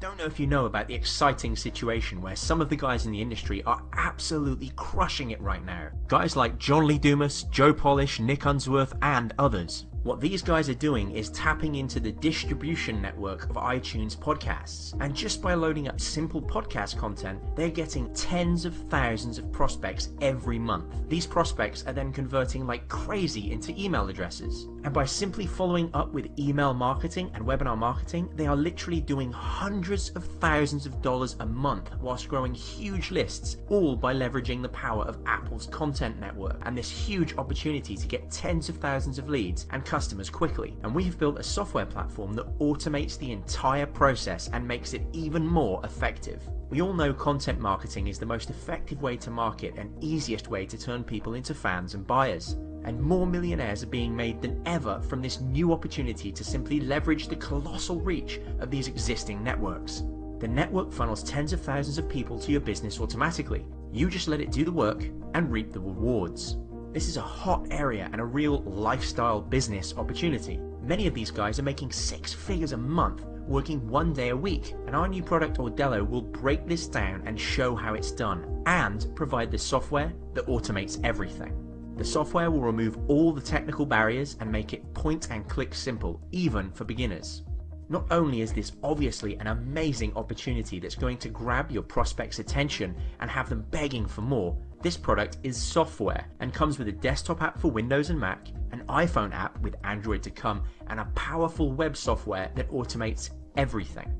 don't know if you know about the exciting situation where some of the guys in the industry are absolutely crushing it right now. Guys like John Lee Dumas, Joe Polish, Nick Unsworth, and others. What these guys are doing is tapping into the distribution network of iTunes podcasts. And just by loading up simple podcast content, they're getting tens of thousands of prospects every month. These prospects are then converting like crazy into email addresses. And by simply following up with email marketing and webinar marketing, they are literally doing hundreds of thousands of dollars a month whilst growing huge lists, all by leveraging the power of Apple's content network and this huge opportunity to get tens of thousands of leads and customers quickly. And we have built a software platform that automates the entire process and makes it even more effective. We all know content marketing is the most effective way to market and easiest way to turn people into fans and buyers. And more millionaires are being made than ever from this new opportunity to simply leverage the colossal reach of these existing networks. The network funnels tens of thousands of people to your business automatically. You just let it do the work and reap the rewards. This is a hot area and a real lifestyle business opportunity. Many of these guys are making six figures a month working one day a week, and our new product Audello will break this down and show how it's done, and provide the software that automates everything. The software will remove all the technical barriers and make it point and click simple, even for beginners. Not only is this obviously an amazing opportunity that's going to grab your prospects' attention and have them begging for more, this product is software and comes with a desktop app for Windows and Mac, an iPhone app with Android to come, and a powerful web software that automates everything.